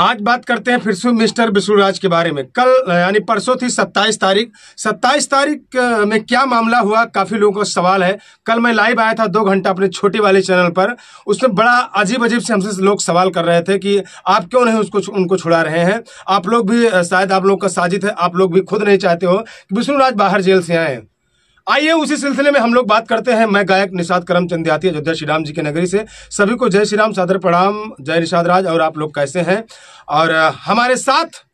आज बात करते हैं फिर से मिस्टर विष्णुराज के बारे में। कल, यानी परसों थी 27 तारीख। 27 तारीख में क्या मामला हुआ, काफ़ी लोगों का सवाल है। कल मैं लाइव आया था दो घंटा अपने छोटे वाले चैनल पर। उसमें बड़ा अजीब अजीब से हमसे लोग सवाल कर रहे थे कि आप क्यों नहीं उसको उनको छुड़ा रहे हैं? आप लोग भी शायद आप लोग का साजिद है, आप लोग भी खुद नहीं चाहते हो कि विष्णुराज बाहर जेल से आए। आइए उसी सिलसिले में हम लोग बात करते हैं। मैं गायक निषाद करमचंद देहाती अयोध्या श्री राम जी की नगरी से। सभी को जय श्री राम सादर प्रणाम। जय निषाद राज और आप लोग कैसे हैं? और हमारे साथ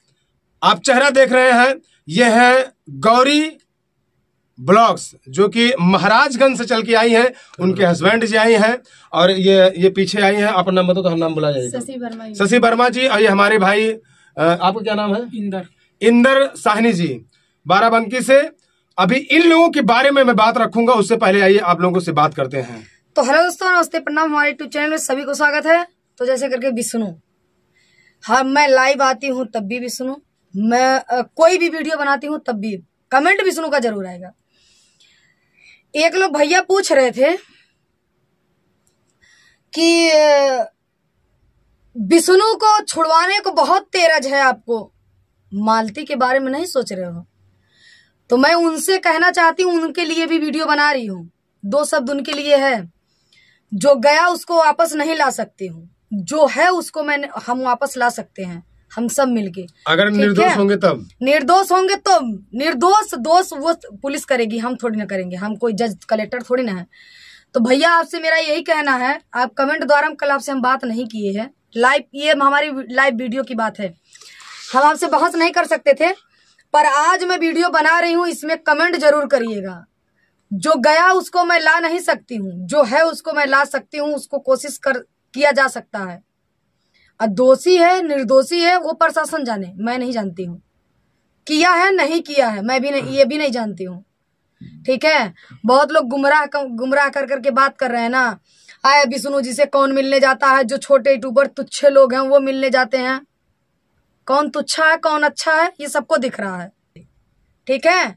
आप चेहरा देख रहे हैं। ये है गौरी ब्लॉग्स जो कि महाराजगंज से चल के आई हैं। उनके हस्बैंड जी आई हैं और ये ये पीछे आई हैं। अपना नाम बताओ तो हम नाम बुला जाएगा शशि वर्मा शशि वर्मा जी और ये हमारे भाई आपका क्या नाम है? इंदर। इंदर साहनी जी बाराबंकी से। अभी इन लोगों के बारे में मैं बात रखूँगा उससे पहले आइए आप लोगों से बात करते हैं। तो हेलो दोस्तों नमस्ते प्रणाम हमारे यूट्यूब चैनल में सभी को स्वागत है। तो जैसे करके विष्णु हाँ मैं लाइव आती हूँ तब भी विष्णु मैं अ, कोई भी वीडियो बनाती हूँ तब भी। कमेंट विष्णु का ज़रूर आएगा। एक लोग भैया पूछ रहे थे कि विष्णु को छुड़वाने को बहुत तेरज है आपको। मालती के बारे में नहीं सोच रहे हो? तो मैं उनसे कहना चाहती हूँ उनके लिए भी वीडियो बना रही हूँ। दो शब्द उनके लिए है। जो गया उसको वापस नहीं ला सकती हूँ। जो है उसको मैं हम वापस ला सकते हैं। हम सब मिलके। अगर निर्दोष होंगे तब? निर्दोष होंगे तो निर्दोष दोष वो पुलिस करेगी हम थोड़ी ना करेंगे। हम कोई जज कलेक्टर थोड़ी ना है। तो भैया आपसे मेरा यही कहना है आप कमेंट द्वारा कल आपसे हम बात नहीं किए हैं। लाइव ये हमारी लाइव वीडियो की बात है। हम आपसे बहस नहीं कर सकते थे। पर आज मैं वीडियो बना रही हूँ, इसमें कमेंट ज़रूर करिएगा। जो गया उसको मैं ला नहीं सकती हूँ, जो है उसको मैं ला सकती हूँ, उसको कोशिश कर, किया जा सकता है। और दोषी है, निर्दोषी है, वो प्रशासन जाने, मैं नहीं जानती हूँ। किया है, नहीं किया है, मैं भी नहीं, ये भी नहीं जानती हूँ। ठीक है? बहुत लोग गुमराह गुमराह कर करके बात कर रहे हैं ना। आए विष्णु जी से कौन मिलने जाता है, जो छोटे यूट्यूबर, तुच्छे लोग हैं, वो मिलने जाते हैं। कौन तुच्छा है कौन अच्छा है ये सबको दिख रहा है। ठीक है?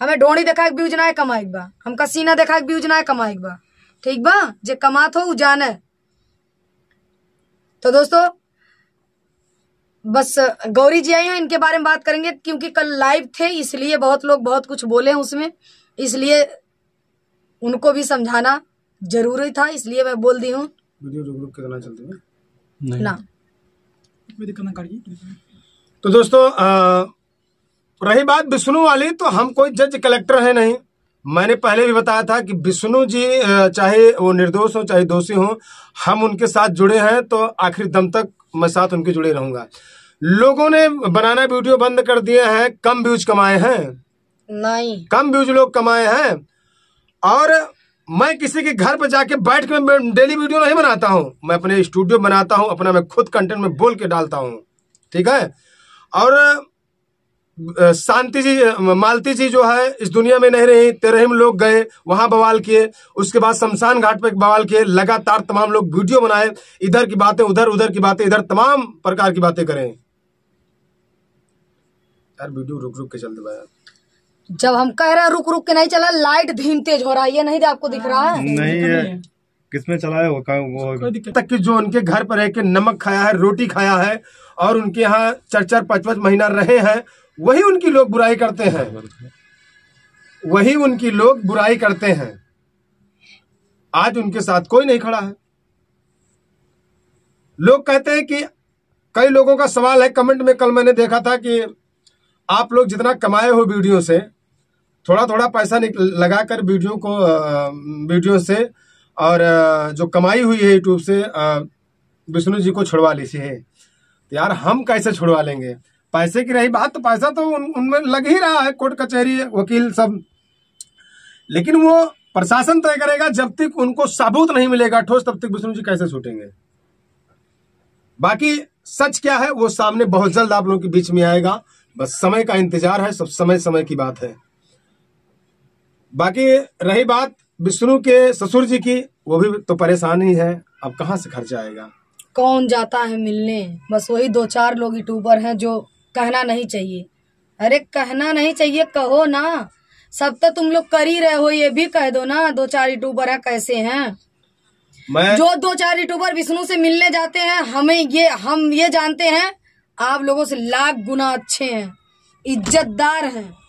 हमें डोड़ी देखा के व्यूज़ ना है कमाई बा हमका सीना देखा के व्यूज़ ना है कमाई बा ठीक बा? जे कमात हो उ जाने। तो दोस्तों बस गौरी जी आई हैं इनके बारे में बात करेंगे क्योंकि कल लाइव थे इसलिए बहुत लोग बहुत कुछ बोले हैं उसमें। इसलिए उनको भी समझाना ज़रूरी था इसलिए मैं बोल दी हूँ। वीडियो चलते हैं ना कोई दिक्कत ना करिए तो दोस्तों रही बात विष्णु वाली तो हम कोई जज कलेक्टर है नहीं। मैंने पहले भी बताया था कि विष्णु जी चाहे वो निर्दोष हो चाहे दोषी हो हम उनके साथ जुड़े हैं तो आखिर दम तक मैं साथ उनके जुड़े रहूँगा। लोगों ने बनाना वीडियो बंद कर दिए हैं कम व्यूज़ कमाए हैं। नहीं। कम व्यूज़ लोग कमाए हैं। और मैं किसी के घर पर जाके बैठ के डेली वीडियो नहीं बनाता हूँ। मैं अपने स्टूडियो बनाता हूँ, अपना मैं खुद कंटेंट में बोल के डालता हूँ। ठीक है? और शांति जी मालती जी जो है, इस दुनिया में नहीं रही तेरहम लोग गए, वहाँ बवाल किए। उसके बाद शमशान घाट पर बवाल किए, लगातार तमाम लोग वीडियो बनाए। इधर की बातें उधर उधर की बातें, इधर तमाम प्रकार की बातें करें। यार वीडियो रुक रुक के चलते भाई। जब हम कह रहे हैं रुक रुक के नहीं चला लाइट धीम तेज हो रहा है ये नहीं आपको दिख रहा है? नहीं है किसमें चला है वो का वो तक कि जो उनके घर पर रह के नमक खाया है रोटी खाया है और उनके यहाँ चार चार पाँच पाँच महीना रहे हैं वही उनकी लोग बुराई करते हैं। वही उनकी लोग बुराई करते हैं। आज उनके साथ कोई नहीं खड़ा है। लोग कहते हैं कि कई लोगों का सवाल है कमेंट में कल मैंने देखा था कि आप लोग जितना कमाए हो वीडियो से थोड़ा थोड़ा पैसा निक- लगाकर वीडियो को वीडियो से और जो कमाई हुई है यूट्यूब से विष्णु जी को छुड़वा लीजिए। तो यार हम कैसे छुड़वा लेंगे? पैसे की रही बात तो पैसा तो उन, उनमें लग ही रहा है कोर्ट कचहरी वकील सब। लेकिन वो प्रशासन तय करेगा जब तक उनको सबूत नहीं मिलेगा ठोस तब तक विष्णु जी कैसे छूटेंगे? बाकी सच क्या है वो सामने बहुत जल्द आप लोगों के बीच में आएगा। बस समय का इंतज़ार है सब समय समय की बात है। बाकी रही बात विष्णु के ससुर जी की वो भी तो परेशानी है। अब कहाँ से खर्चा आएगा? कौन जाता है मिलने? बस वही दो चार लोग यूट्यूबर हैं जो कहना नहीं चाहिए। अरे कहना नहीं चाहिए कहो ना। सब तो तुम लोग कर ही रहे हो ये भी कह दो ना दो चार यूट्यूबर है कैसे हैं? मैं जो दो चार यूट्यूबर विष्णु से मिलने जाते हैं हमें ये हम ये जानते हैं आप लोगों से लाख गुना अच्छे हैं इज्जतदार हैं।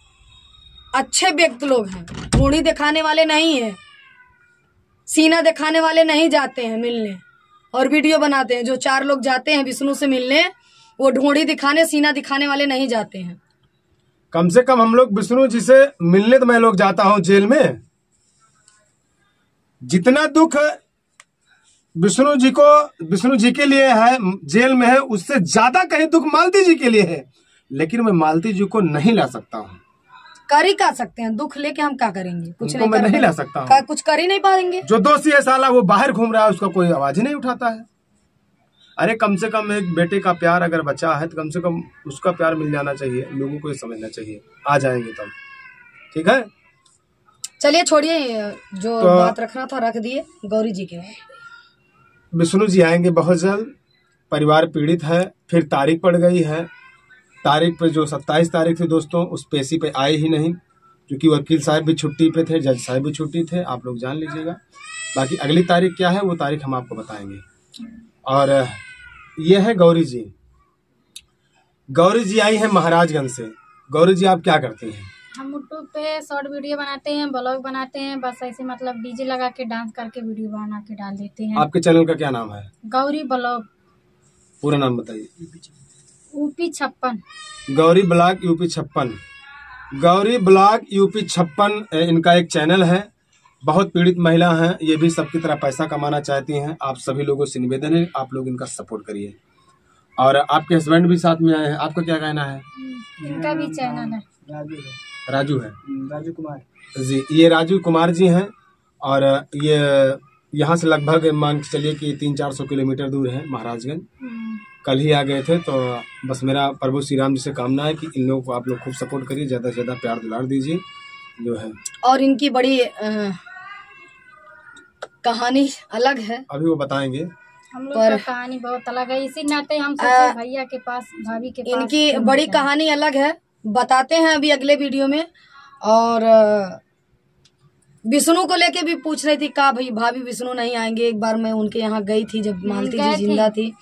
अच्छे व्यक्ति लोग हैं। मूड़ी दिखाने वाले नहीं है। सीना दिखाने वाले नहीं जाते हैं मिलने। और वीडियो बनाते हैं। जो चार लोग जाते हैं विष्णु से मिलने, वो ढोड़ी दिखाने, सीना दिखाने वाले नहीं जाते हैं। कम से कम हम लोग विष्णु जी से मिलने तो मैं लोग जाता हूँ जेल में। जितना दुख विष्णु जी को, विष्णु जी के लिए है, जेल में है, उससे ज़्यादा कहीं दुख मालती जी के लिए है। लेकिन मैं मालती जी को नहीं ला सकता हूँ। कर ही का सकते हैं दुख लेके हम क्या करेंगे? कुछ नहीं मैं कर नहीं ला सकता हूँ। कुछ कर ही नहीं पाएँगे। जो दोषी है साला वो बाहर घूम रहा है उसका कोई आवाज़ ही नहीं उठाता है। अरे कम से कम एक बेटे का प्यार अगर बचा है तो कम से कम उसका प्यार मिल जाना चाहिए लोगों को ये समझना चाहिए। आ जाएँगे तब। ठीक है? चलिए छोड़िए जो तो- बात रखना था रख दिए गौरी जी के। विष्णु जी आएँगे बहुत जल्द। परिवार पीड़ित है फिर तारीख पड़ गई है। तारीख पे जो सत्ताईस तारीख थी दोस्तों उस पेशी पे आए ही नहीं क्योंकि वकील साहब भी छुट्टी पे थे जज साहब भी छुट्टी थे आप लोग जान लीजिएगा। बाकी अगली तारीख क्या है वो तारीख हम आपको बताएँगे। और ये है गौरी जी। गौरी जी आई है महाराजगंज से। गौरी जी आप क्या करती हैं? हम यूट्यूब पे शॉर्ट वीडियो बनाते हैं ब्लॉग बनाते हैं बस ऐसे मतलब डीजे लगा के डांस करके वीडियो बना के डाल देते हैं। आपके चैनल का क्या नाम है? गौरी ब्लॉग। पूरा नाम बताइए। यूपी छप्पन। गौरी ब्लॉग यूपी छप्पन। गौरी ब्लॉग यूपी छप्पन इनका एक चैनल है। बहुत पीड़ित महिला हैं ये भी सबकी तरह पैसा कमाना चाहती हैं। आप सभी लोगों से निवेदन है आप लोग इनका सपोर्ट करिए। और आपके हस्बैंड भी साथ में आए हैं आपका क्या कहना है? इनका भी चैनल है। राजू है। राजू कुमार। जी ये राजू कुमार जी हैं और ये यहाँ से लगभग मान के चलिए कि तीन चार सौ किलोमीटर दूर है महाराजगंज। हम्म, कल ही आ गए थे तो बस मेरा प्रभु श्री राम जी से कामना है कि इन लोगों को आप लोग खूब सपोर्ट करिए ज़्यादा से ज़्यादा प्यार दुलार दीजिए जो है। और इनकी बड़ी अ, कहानी अलग है। अभी वो बताएँगे। हम लोग पर- कहानी बहुत अलग है। इसी नाते हम भैया के पास भाभी के पास इनकी बड़ी कहानी अलग है। बताते हैं अभी अगले वीडियो में। और विष्णु को लेके भी पूछ रही थी का भाई भाभी विष्णु नहीं आएँगे? एक बार मैं उनके यहाँ गई थी जब मालती जी थे। ज़िंदा थी।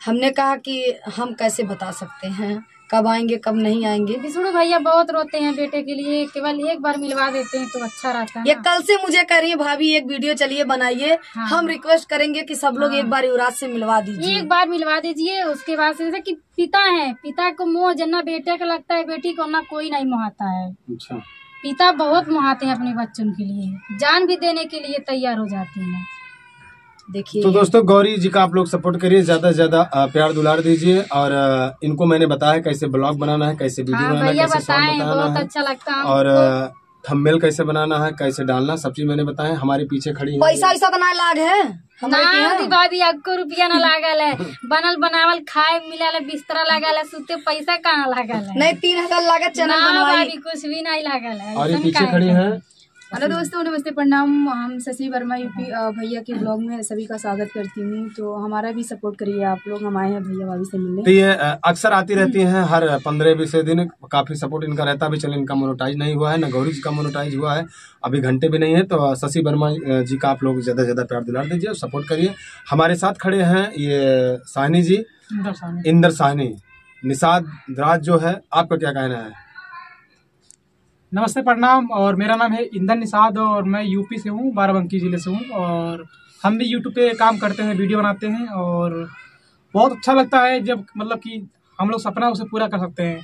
हमने कहा कि हम कैसे बता सकते हैं कब आएँगे कब नहीं आएँगे? विष्णु भैया बहुत रोते हैं बेटे के लिए केवल एक बार मिलवा देते हैं तो अच्छा रहता है ये कल से मुझे कह रही है भाभी एक वीडियो चलिए बनाइए। हाँ। हम रिक्वेस्ट करेंगे कि सब लोग हाँ। एक बार युवराज से मिलवा दीजिए। एक बार मिलवा दीजिए उसके बाद से जैसे कि पिता है पिता को मोह जना बेटे का लगता है बेटी को ना कोई नहीं मोहाता है। अच्छा। पिता बहुत मोहाते हैं अपने बच्चों के लिए जान भी देने के लिए तैयार हो जाते हैं। देखिए तो दोस्तों गौरी जी का आप लोग सपोर्ट करिए ज़्यादा से ज़्यादा प्यार दुलार दीजिए और इनको मैंने बताया कैसे ब्लॉग बनाना है कैसे वीडियो हाँ बनाना है कैसे बताएँ बहुत अच्छा लगता है और। थंबनेल कैसे बनाना है कैसे डालना सब चीज़ मैंने बताया हमारे पीछे खड़ी पैसा वैसा तो ना लाग है हमारे के ना यहाँ। दीवादी रुपया न लागल है बनल बनावल खाए मिलल बिस्तरा लागल है सुते पैसा कहाँ लागल है नहीं तीन हज़ार लागत चैनल ना भाभी कुछ भी नहीं लागल है और ये पीछे खड़ी है? हेलो दोस्तों नमस्ते प्रणाम। हम शशि वर्मा यूपी भैया के ब्लॉग में सभी का स्वागत करती हूँ। तो हमारा भी सपोर्ट करिए आप लोग। हम आए हैं भैया भाभी से मिलने। तो ये अक्सर आती रहती हैं हर पंद्रह बीस दिन। काफ़ी सपोर्ट इनका रहता है अभी चलो इनका मोनोटाइज नहीं हुआ है ना गौरी जी का मोनोटाइज हुआ है। अभी घंटे भी नहीं है तो शशि वर्मा जी का आप लोग ज़्यादा से ज़्यादा प्यार दिला दीजिए और सपोर्ट करिए। हमारे साथ खड़े हैं ये साहनी जी। इंदर साहनी। निषाद राज जो है आपका क्या कहना है? नमस्ते प्रणाम। और मेरा नाम है इंदन निषाद और मैं यूपी से हूँ बाराबंकी ज़िले से हूँ। और हम भी यूट्यूब पे काम करते हैं वीडियो बनाते हैं और बहुत अच्छा लगता है जब मतलब कि हम लोग सपना उसे पूरा कर सकते हैं।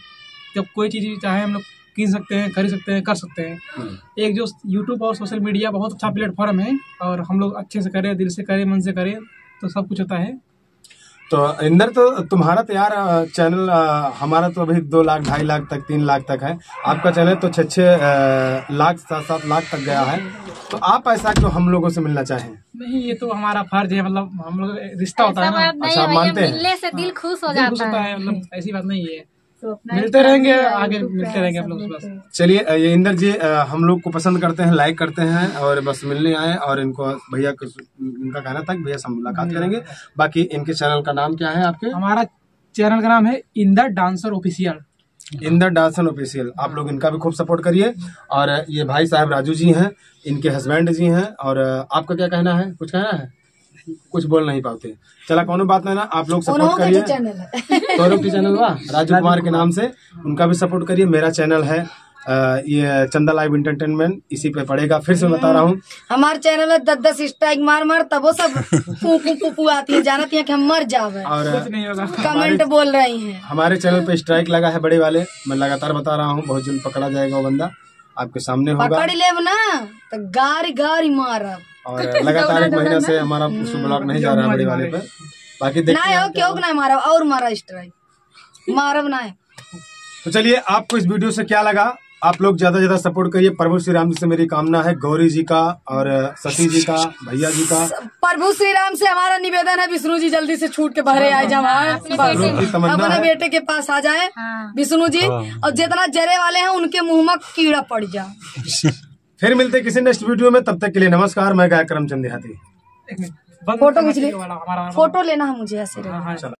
जब कोई चीज़ चाहे हम लोग कीन सकते हैं खरीद सकते हैं कर सकते हैं। एक जो यूट्यूब और सोशल मीडिया बहुत अच्छा प्लेटफॉर्म है और हम लोग अच्छे से करें दिल से करें मन से करें तो सब कुछ होता है। तो इंदर तो तुम्हारा तो यार चैनल हमारा तो अभी दो लाख ढाई लाख तक तीन लाख तक है। आपका चैनल तो छः छः लाख सात सात लाख तक गया है। तो आप ऐसा क्यों हम लोगों से मिलना चाहें? नहीं ये तो हमारा फ़र्ज़ है मतलब हम लोग रिश्ता होता है ना। अच्छा, मानते हैं। मिलने से दिल खुश हो जाता है मतलब ऐसी बात नहीं है। तो मिलते रहेंगे आगे मिलते रहेंगे आप लोग बस। चलिए ये इंदर जी हम लोग को पसंद करते हैं लाइक करते हैं और बस मिलने आए और इनको भैया इनका कहना था कि भैया से मुलाकात करेंगे। बाकी इनके चैनल का नाम क्या है आपके? हमारा चैनल का नाम है Inder dancer official. Inder dancer official. आप लोग इनका भी खूब सपोर्ट करिए। और ये भाई साहब राजू जी हैं इनके हस्बैंड जी हैं और आपका क्या कहना है? कुछ कहना है? कुछ बोल नहीं पाते। चला कोनो बात नहीं ना आप लोग सपोर्ट करिए। जो चैनल गौरव की चैनल हुआ? राजू कुमार के नाम से। उनका भी सपोर्ट करिए मेरा चैनल है। ये चंदा लाइव इंटरटेनमेंट इसी पे पड़ेगा। फिर से बता रहा हूँ। हमारे चैनल में दस दस स्ट्राइक मार मार तब वो सब पू आती है। जानती है कि हम मर जावे। और कुछ नहीं होगा। कमेंट बोल रही हैं। हमारे चैनल पे स्ट्राइक लगा है बड़े वाले। मैं लगातार बता रहा हूँ बहुत जल्द पकड़ा जाएगा वो बंदा। आपके सामने होगा। पकड़ लेब ना तो गारी गारी मारब और लगातार एक महीने से हमारा ब्लॉग नहीं जा रहा है बड़े वाले पे। बाकी ना देखिए हो क्यों नहीं मारब और मारा स्ट्राइक मारब ना तो चलिए आपको इस वीडियो से क्या लगा? आप लोग ज़्यादा ज़्यादा सपोर्ट करिए। प्रभु श्री राम जी से मेरी कामना है गौरी जी का और शशि जी का भैया जी का। प्रभु श्री राम से हमारा निवेदन है विष्णु जी जल्दी से छूट के बाहर आ जाए रूप अपने बेटे के पास आ जाए। हाँ। विष्णु जी और जितना जरे वाले हैं उनके मुँह में कीड़ा पड़ जाए फिर मिलते हैं किसी नेक्स्ट वीडियो में तब तक के लिए नमस्कार मैं गायक करमचंद देहाती। एक फ़ोटो खींच ले। चाहिए वाला हमारा फ़ोटो लेना है मुझे ऐसे हाँ हाँ। चलो